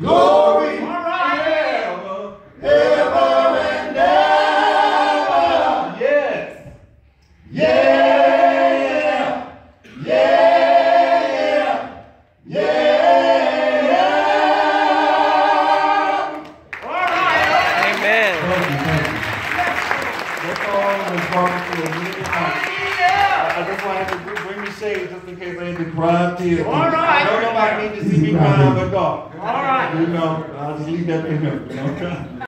Glory. All right. Ever, and ever. Yeah. Yeah. Yeah. Yeah. All right. Amen. You. I just to bring me shade just in case I need to cry tears. All right. I don't know if I need to see me crying, but God. All right. You know, I'll just leave that in you know?